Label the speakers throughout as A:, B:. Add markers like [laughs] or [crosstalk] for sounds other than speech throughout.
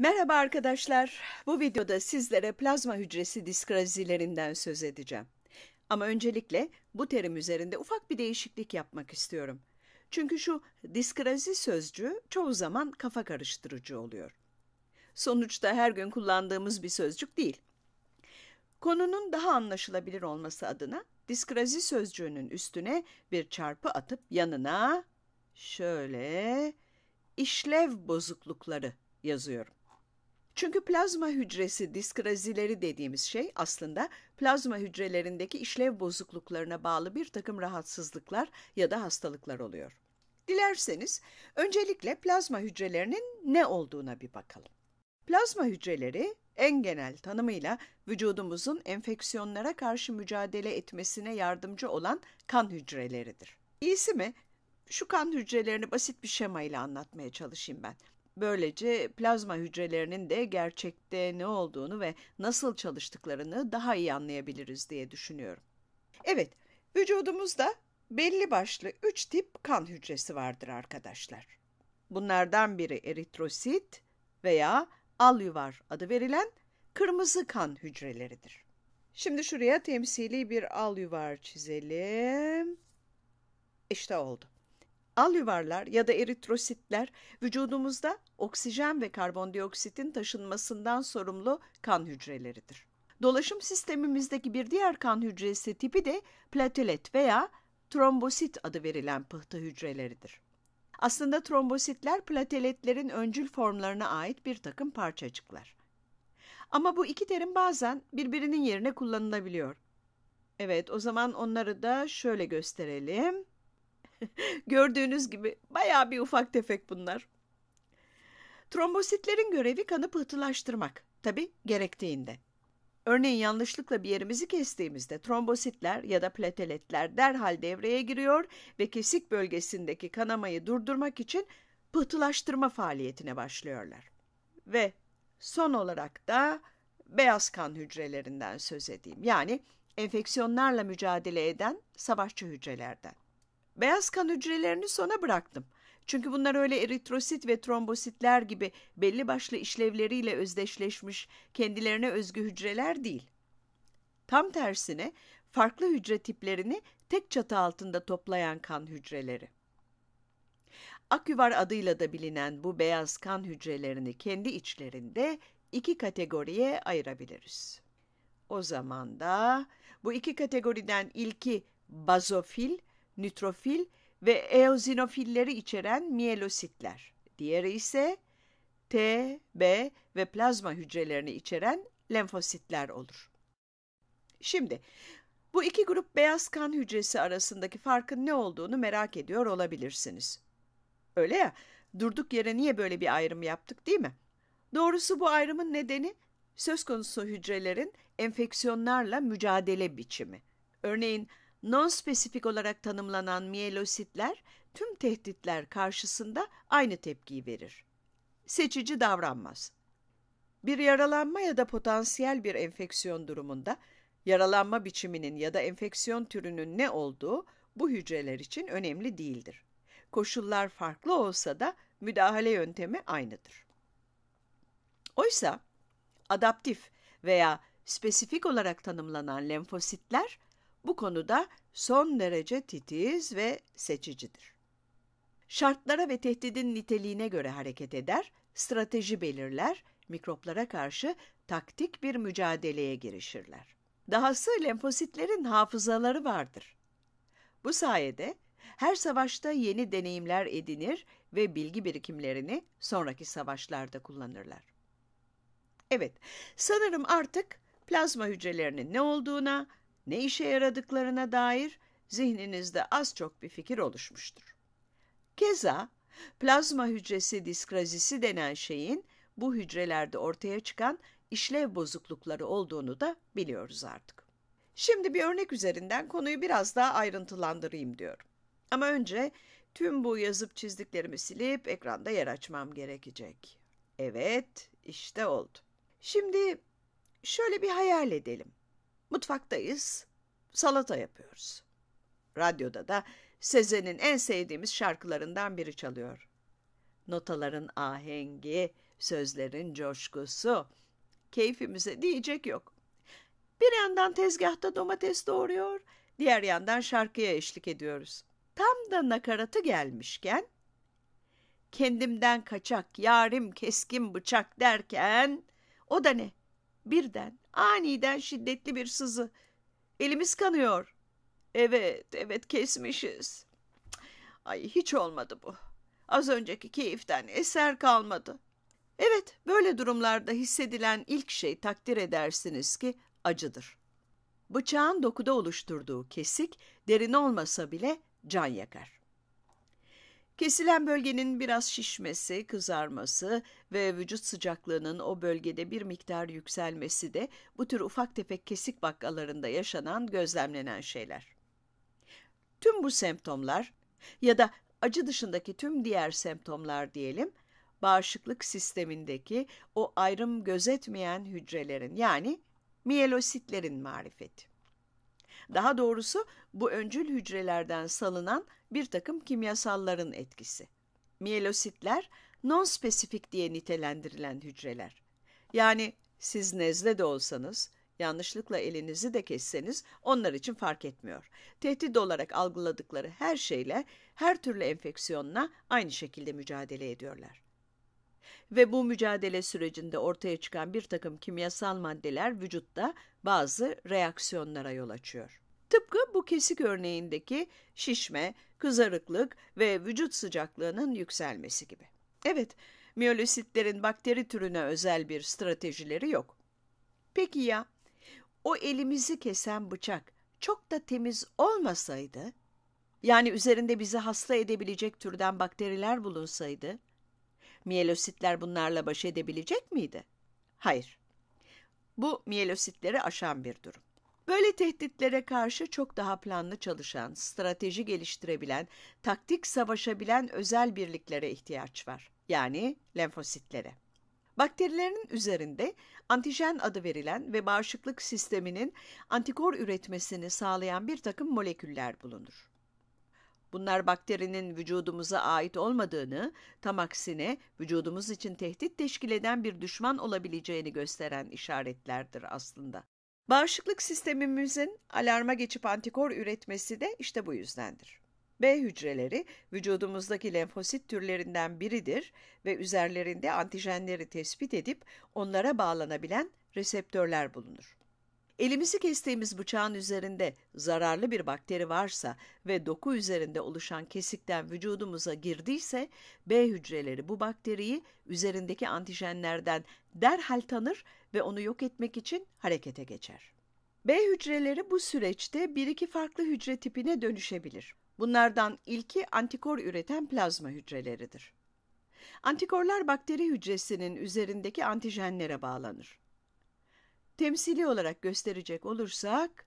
A: Merhaba arkadaşlar. Bu videoda sizlere plazma hücresi diskrazilerinden söz edeceğim. Ama öncelikle bu terim üzerinde ufak bir değişiklik yapmak istiyorum. Çünkü şu diskrazi sözcüğü çoğu zaman kafa karıştırıcı oluyor. Sonuçta her gün kullandığımız bir sözcük değil. Konunun daha anlaşılabilir olması adına diskrazi sözcüğünün üstüne bir çarpı atıp yanına şöyle işlev bozuklukları yazıyorum. Çünkü plazma hücresi diskrazileri dediğimiz şey aslında plazma hücrelerindeki işlev bozukluklarına bağlı bir takım rahatsızlıklar ya da hastalıklar oluyor. Dilerseniz öncelikle plazma hücrelerinin ne olduğuna bir bakalım. Plazma hücreleri en genel tanımıyla vücudumuzun enfeksiyonlara karşı mücadele etmesine yardımcı olan kan hücreleridir. İyisi mi? Şu kan hücrelerini basit bir şemayla anlatmaya çalışayım ben. Böylece plazma hücrelerinin de gerçekte ne olduğunu ve nasıl çalıştıklarını daha iyi anlayabiliriz diye düşünüyorum. Evet, vücudumuzda belli başlı üç tip kan hücresi vardır arkadaşlar. Bunlardan biri eritrosit veya alyuvar adı verilen kırmızı kan hücreleridir. Şimdi şuraya temsili bir alyuvar çizelim. İşte oldu. Alyuvarlar ya da eritrositler vücudumuzda oksijen ve karbondioksitin taşınmasından sorumlu kan hücreleridir. Dolaşım sistemimizdeki bir diğer kan hücresi tipi de platelet veya trombosit adı verilen pıhtı hücreleridir. Aslında trombositler plateletlerin öncül formlarına ait bir takım parçacıklar. Ama bu iki terim bazen birbirinin yerine kullanılabiliyor. Evet, o zaman onları da şöyle gösterelim. [laughs] Gördüğünüz gibi bayağı bir ufak tefek bunlar. Trombositlerin görevi kanı pıhtılaştırmak. Tabi gerektiğinde. Örneğin yanlışlıkla bir yerimizi kestiğimizde trombositler ya da plateletler derhal devreye giriyor ve kesik bölgesindeki kanamayı durdurmak için pıhtılaştırma faaliyetine başlıyorlar. Ve son olarak da beyaz kan hücrelerinden söz edeyim. Yani enfeksiyonlarla mücadele eden savaşçı hücrelerden. Beyaz kan hücrelerini sona bıraktım. Çünkü bunlar öyle eritrosit ve trombositler gibi belli başlı işlevleriyle özdeşleşmiş, kendilerine özgü hücreler değil. Tam tersine farklı hücre tiplerini tek çatı altında toplayan kan hücreleri. Aküvar adıyla da bilinen bu beyaz kan hücrelerini kendi içlerinde iki kategoriye ayırabiliriz. O zaman da bu iki kategoriden ilki bazofil, nütrofil ve eozinofilleri içeren miyelositler. Diğeri ise T, B ve plazma hücrelerini içeren lenfositler olur. Şimdi bu iki grup beyaz kan hücresi arasındaki farkın ne olduğunu merak ediyor olabilirsiniz. Öyle ya, durduk yere niye böyle bir ayrım yaptık değil mi? Doğrusu bu ayrımın nedeni söz konusu hücrelerin enfeksiyonlarla mücadele biçimi. Örneğin non-spesifik olarak tanımlanan miyelositler tüm tehditler karşısında aynı tepkiyi verir. Seçici davranmaz. Bir yaralanma ya da potansiyel bir enfeksiyon durumunda yaralanma biçiminin ya da enfeksiyon türünün ne olduğu bu hücreler için önemli değildir. Koşullar farklı olsa da müdahale yöntemi aynıdır. Oysa adaptif veya spesifik olarak tanımlanan lenfositler bu konuda son derece titiz ve seçicidir. Şartlara ve tehdidin niteliğine göre hareket eder, strateji belirler, mikroplara karşı taktik bir mücadeleye girişirler. Dahası lenfositlerin hafızaları vardır. Bu sayede her savaşta yeni deneyimler edinir ve bilgi birikimlerini sonraki savaşlarda kullanırlar. Evet, sanırım artık plazma hücrelerinin ne olduğuna, ne işe yaradıklarına dair zihninizde az çok bir fikir oluşmuştur. Keza plazma hücresi diskrazisi denen şeyin bu hücrelerde ortaya çıkan işlev bozuklukları olduğunu da biliyoruz artık. Şimdi bir örnek üzerinden konuyu biraz daha ayrıntılandırayım diyorum. Ama önce tüm bu yazıp çizdiklerimi silip ekranda yer açmam gerekecek. Evet, işte oldu. Şimdi şöyle bir hayal edelim. Mutfaktayız, salata yapıyoruz. Radyoda da Sezen'in en sevdiğimiz şarkılarından biri çalıyor. Notaların ahengi, Sözlerin coşkusu. Keyfimize diyecek yok. Bir yandan tezgahta domates doğuruyor, diğer yandan şarkıya eşlik ediyoruz. Tam da nakaratı gelmişken, kendimden kaçak, yarim keskin bıçak derken, o da ne? Birden, aniden şiddetli bir sızı. Elimiz kanıyor. Evet, evet kesmişiz. Ay hiç olmadı bu. Az önceki keyiften eser kalmadı. Evet, böyle durumlarda hissedilen ilk şey takdir edersiniz ki acıdır. Bıçağın dokuda oluşturduğu kesik derin olmasa bile can yakar. Kesilen bölgenin biraz şişmesi, kızarması ve vücut sıcaklığının o bölgede bir miktar yükselmesi de bu tür ufak tefek kesik vakalarında yaşanan, gözlemlenen şeyler. Tüm bu semptomlar ya da acı dışındaki tüm diğer semptomlar diyelim, bağışıklık sistemindeki o ayrım gözetmeyen hücrelerin yani miyelositlerin marifeti. Daha doğrusu bu öncül hücrelerden salınan bir takım kimyasalların etkisi. Miyelositler non-spesifik diye nitelendirilen hücreler. Yani siz nezle de olsanız, yanlışlıkla elinizi de kesseniz onlar için fark etmiyor. Tehdit olarak algıladıkları her şeyle, her türlü enfeksiyonla aynı şekilde mücadele ediyorlar. Ve bu mücadele sürecinde ortaya çıkan bir takım kimyasal maddeler vücutta bazı reaksiyonlara yol açıyor. Tıpkı bu kesik örneğindeki şişme, kızarıklık ve vücut sıcaklığının yükselmesi gibi. Evet, miyolositlerin bakteri türüne özel bir stratejileri yok. Peki ya, o elimizi kesen bıçak çok da temiz olmasaydı, yani üzerinde bizi hasta edebilecek türden bakteriler bulunsaydı, miyelositler bunlarla baş edebilecek miydi? Hayır. Bu miyelositleri aşan bir durum. Böyle tehditlere karşı çok daha planlı çalışan, strateji geliştirebilen, taktik savaşabilen özel birliklere ihtiyaç var. Yani lenfositlere. Bakterilerin üzerinde antijen adı verilen ve bağışıklık sisteminin antikor üretmesini sağlayan bir takım moleküller bulunur. Bunlar bakterinin vücudumuza ait olmadığını, tam aksine vücudumuz için tehdit teşkil eden bir düşman olabileceğini gösteren işaretlerdir aslında. Bağışıklık sistemimizin alarma geçip antikor üretmesi de işte bu yüzdendir. B hücreleri vücudumuzdaki lenfosit türlerinden biridir ve üzerlerinde antijenleri tespit edip onlara bağlanabilen reseptörler bulunur. Elimizi kestiğimiz bıçağın üzerinde zararlı bir bakteri varsa ve doku üzerinde oluşan kesikten vücudumuza girdiyse B hücreleri bu bakteriyi üzerindeki antijenlerden derhal tanır ve onu yok etmek için harekete geçer. B hücreleri bu süreçte bir iki farklı hücre tipine dönüşebilir. Bunlardan ilki antikor üreten plazma hücreleridir. Antikorlar bakteri hücresinin üzerindeki antijenlere bağlanır. Temsili olarak gösterecek olursak,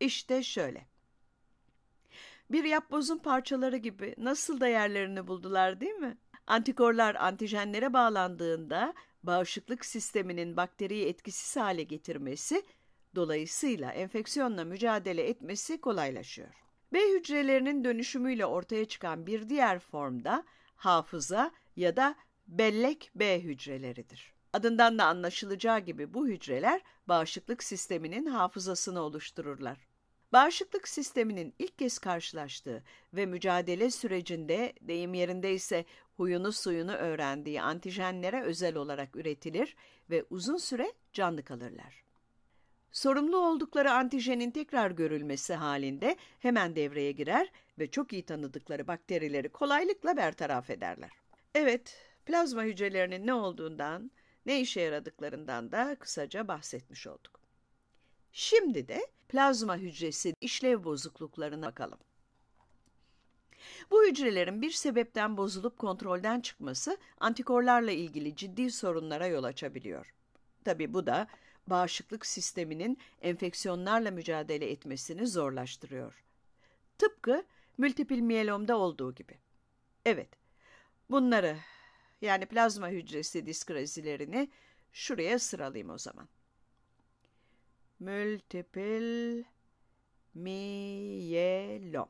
A: işte şöyle. Bir yapbozun parçaları gibi nasıl da yerlerini buldular değil mi? Antikorlar antijenlere bağlandığında bağışıklık sisteminin bakteriyi etkisiz hale getirmesi, dolayısıyla enfeksiyonla mücadele etmesi kolaylaşıyor. B hücrelerinin dönüşümüyle ortaya çıkan bir diğer formda hafıza ya da bellek B hücreleridir. Adından da anlaşılacağı gibi bu hücreler bağışıklık sisteminin hafızasını oluştururlar. Bağışıklık sisteminin ilk kez karşılaştığı ve mücadele sürecinde deyim yerindeyse huyunu suyunu öğrendiği antijenlere özel olarak üretilir ve uzun süre canlı kalırlar. Sorumlu oldukları antijenin tekrar görülmesi halinde hemen devreye girer ve çok iyi tanıdıkları bakterileri kolaylıkla bertaraf ederler. Evet, plazma hücrelerinin ne olduğundan, ne işe yaradıklarından da kısaca bahsetmiş olduk. Şimdi de plazma hücresi işlev bozukluklarına bakalım. Bu hücrelerin bir sebepten bozulup kontrolden çıkması antikorlarla ilgili ciddi sorunlara yol açabiliyor. Tabi bu da bağışıklık sisteminin enfeksiyonlarla mücadele etmesini zorlaştırıyor. Tıpkı multiple miyelomda olduğu gibi. Evet, bunları yani plazma hücresi diskrazilerini şuraya sıralayayım o zaman. Multiple myelom.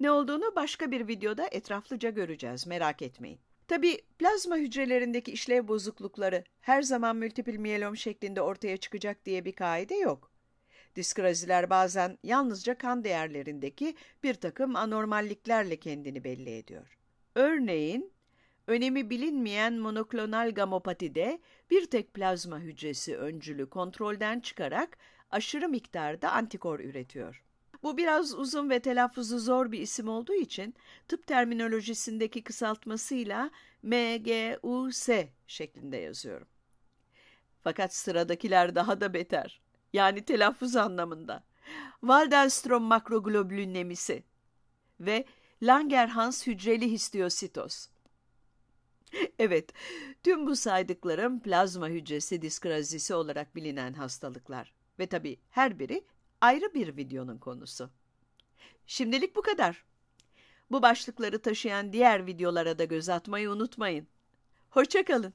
A: Ne olduğunu başka bir videoda etraflıca göreceğiz, merak etmeyin. Tabi plazma hücrelerindeki işlev bozuklukları her zaman multiple miyelom şeklinde ortaya çıkacak diye bir kaide yok. Diskraziler bazen yalnızca kan değerlerindeki bir takım anormalliklerle kendini belli ediyor. Örneğin, önemi bilinmeyen monoklonal gamopatide bir tek plazma hücresi öncülü kontrolden çıkarak aşırı miktarda antikor üretiyor. Bu biraz uzun ve telaffuzu zor bir isim olduğu için tıp terminolojisindeki kısaltmasıyla MGUS şeklinde yazıyorum. Fakat sıradakiler daha da beter. Yani telaffuz anlamında. Waldenstrom makroglobulünemisi ve Langerhans hücreli histiyositos. Evet, tüm bu saydıklarım plazma hücresi diskrazisi olarak bilinen hastalıklar. Ve tabii her biri ayrı bir videonun konusu. Şimdilik bu kadar. Bu başlıkları taşıyan diğer videolara da göz atmayı unutmayın. Hoşçakalın.